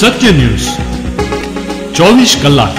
સત્ય news. ચોવીસ કલાક.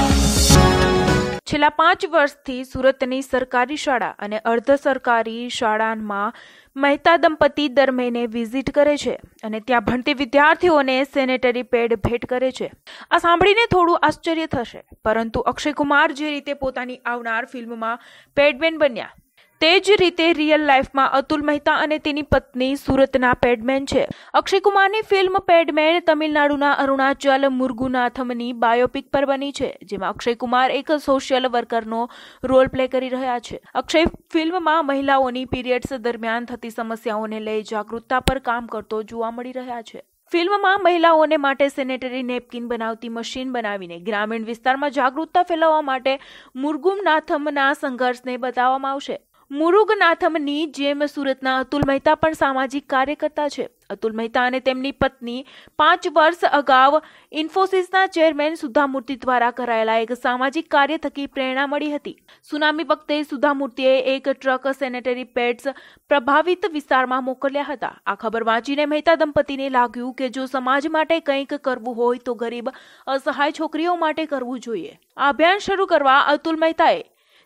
છેલ્લા પાંચ વર્ષથી સુરતની સરકારી શાળા અને અર્ધ સરકારી શાળામાં મહેતા દંપતી દર મહિને વિઝિટ કરે છે અને ત્યાં ભણતી વિદ્યાર્થીઓને સેનેટરી પેડ ભેટ કરે છે. આ સાંભળીને થોડું આશ્ચર્ય થશે, પરંતુ અક્ષય કુમાર જે રીતે પોતાની આવનાર ફિલ્મમાં પેડમેન બન્યા તે જ રીતે રિયલ લાઈફમાં અતુલ મહેતા અને તેની પત્ની સુરતના પેડમેન છે. અક્ષય કુમારની ફિલ્મ પેડમેન તમિલનાડુના અરુણાચલ મુર્ગુનાથમની બાયોપિક પર બની છે, જેમાં અક્ષય કુમાર એક સોશિયલ વર્કરનો રોલ પ્લે કરી રહ્યા છે. અક્ષય ફિલ્મમાં મહિલાઓની પીરિયડ્સ દરમિયાન થતી સમસ્યાઓને લઈ જાગૃતતા પર કામ કરતો જોવા મળી રહ્યા છે. ફિલ્મમાં મહિલાઓને માટે સેનેટરી નેપકિન બનાવતી મશીન બનાવીને ગ્રામીણ વિસ્તારમાં જાગૃતતા ફેલાવવા માટે મુર્ગુમનાથમના સંઘર્ષને બતાવવામાં આવશે. મુરુગનાથમની જેમ સુરતના અતુલ મહેતા પણ સામાજિક કાર્યકર્તા છે. અતુલ મહેતા અને તેમની પત્ની પાંચ વર્ષ અગાઉ ઇન્ફોસિસના ચેરમેન સુધામૂર્તિ દ્વારા કરાયેલા એક સામાજિક કાર્ય થકી પ્રેરણા મળી હતી. સુનામી વખતે સુધામૂર્તિએ એક ટ્રક સેનેટરી પેડ્સ પ્રભાવિત વિસ્તારમાં મોકલ્યા હતા. આ ખબર વાંચીને મહેતા દંપતીને લાગ્યું કે જો સમાજ માટે કંઈક કરવું હોય તો ગરીબ અસહાય છોકરીઓ માટે કરવું જોઈએ. આ અભિયાન શરૂ કરવા અતુલ મહેતાએ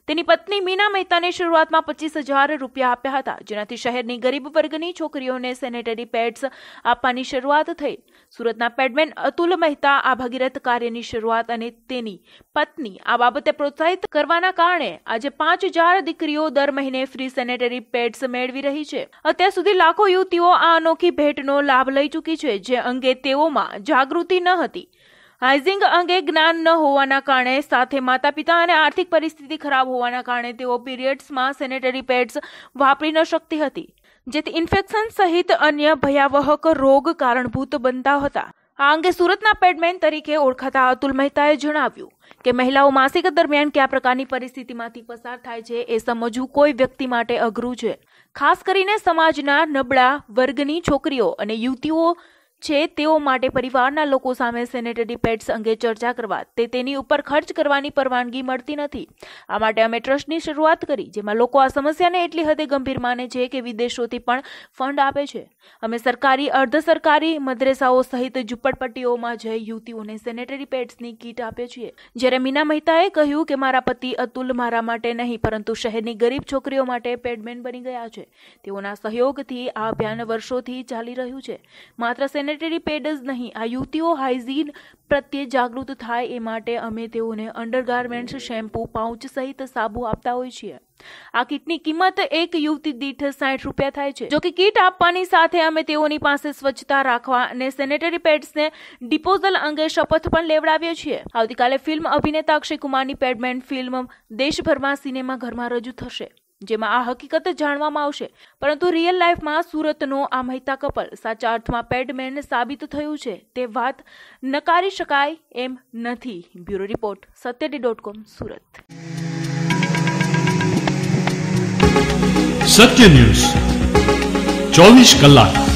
તેની પત્ની મીના મહેતાને શરૂઆતમાં પચીસ હજાર રૂપિયા આપ્યા હતા, જેનાથી શહેરની ગરીબ વર્ગની છોકરીઓને સેનેટરી પેડ્સ આપવાની શરૂઆત થઈ. સુરતના પેડમેન અતુલ મહેતા આ ભગીરથ કાર્યની શરૂઆત અને તેની પત્ની આ બાબતે પ્રોત્સાહિત કરવાના કારણે આજે પાંચ હજાર દીકરીઓ દર મહિને ફ્રી સેનેટરી પેડ્સ મેળવી રહી છે. અત્યાર સુધી લાખો યુવતીઓ આ અનોખી ભેટનો લાભ લઈ ચૂકી છે, જે અંગે તેઓમાં જાગૃતિ ન હતી. હાઇઝિંગ અંગે જ્ઞાન ન હોવાના કારણે સાથે માતા પિતા અને આર્થિક પરિસ્થિતિ ખરાબ હોવાના કારણે તેઓ પીરિયડ્સમાં સેનેટરી પેડ્સ વાપરી ન શકતી હતી, જેથી ઇન્ફેક્શન સહિત અન્ય ભયાવહક રોગ કારણભૂત બનતા હતા. આ અંગે સુરતના પેડમેન તરીકે ઓળખાતા અતુલ મહેતાએ જણાવ્યું કે મહિલાઓ માસિક દરમિયાન કયા પ્રકારની પરિસ્થિતિમાંથી પસાર થાય છે એ સમજવું કોઈ વ્યક્તિ માટે અઘરું છે. ખાસ કરીને સમાજના નબળા વર્ગની છોકરીઓ અને યુવતીઓ છે, તેઓ માટે પરિવારના લોકો સામે સેનેટરી પેડ્સ અંગે ચર્ચા કરવા તે તેની ઉપર ખર્ચ કરવાની પરવાનગી મળતી નથી. આ માટે અમે ટ્રસ્ટની શરૂઆત કરી, જેમાં લોકો આ સમસ્યાને એટલી હદે ગંભીર માને છે કે વિદેશોથી પણ ફંડ આપે છે. અમે સરકારી, અર્ધ સરકારી મદ્રેસાઓ સહિત ઝુંપડપટ્ટીઓમાં જઈ યુવતીઓને સેનેટરી પેડ્સની કીટ આપે છીએ. જ્યારે મીના મહેતાએ કહ્યું કે મારા પતિ અતુલ મારા માટે નહીં, પરંતુ શહેરની ગરીબ છોકરીઓ માટે પેડમેન બની ગયા છે. તેઓના સહયોગથી આ અભિયાન વર્ષોથી ચાલી રહ્યું છે. માત્ર સેનેટરી પેડ જ નહીં. આ યુવતીઓ હાઇજીન પ્રત્યે જાગૃત થાય એ માટે અમે તેઓને અંડરગાર્મેન્ટ્સ શેમ્પૂ પાઉચ સહિત સાબુ આપતા હોઈએ છીએ. આ કીટની કિંમત એક યુવતી દીઠ સાઠ રૂપિયા થાય છે. જો કે કીટ આપવાની સાથે અમે તેઓની પાસે સ્વચ્છતા રાખવા અને સેનેટરી પેડ્સને ડિપોઝલ અંગે શપથ પણ લેવડાવીએ છીએ. આવતીકાલે ફિલ્મ અભિનેતા અક્ષય કુમારની પેડમેન ફિલ્મ દેશભરમાં સિનેમાઘરમાં રજૂ થશે. જેમાં આ હકીકત જાણવામાં આવશે. પરંતુ રિયલ લાઈફમાં સુરતનો આ મહેતા કપલ સાચા અર્થમાં પેડમેન સાબિત થયું છે તે વાત નકારી શકાય એમ નથી. Bureau report સત્યડી dot com, Surat. સત્ય ન્યૂઝ ચોવીસ કલાક.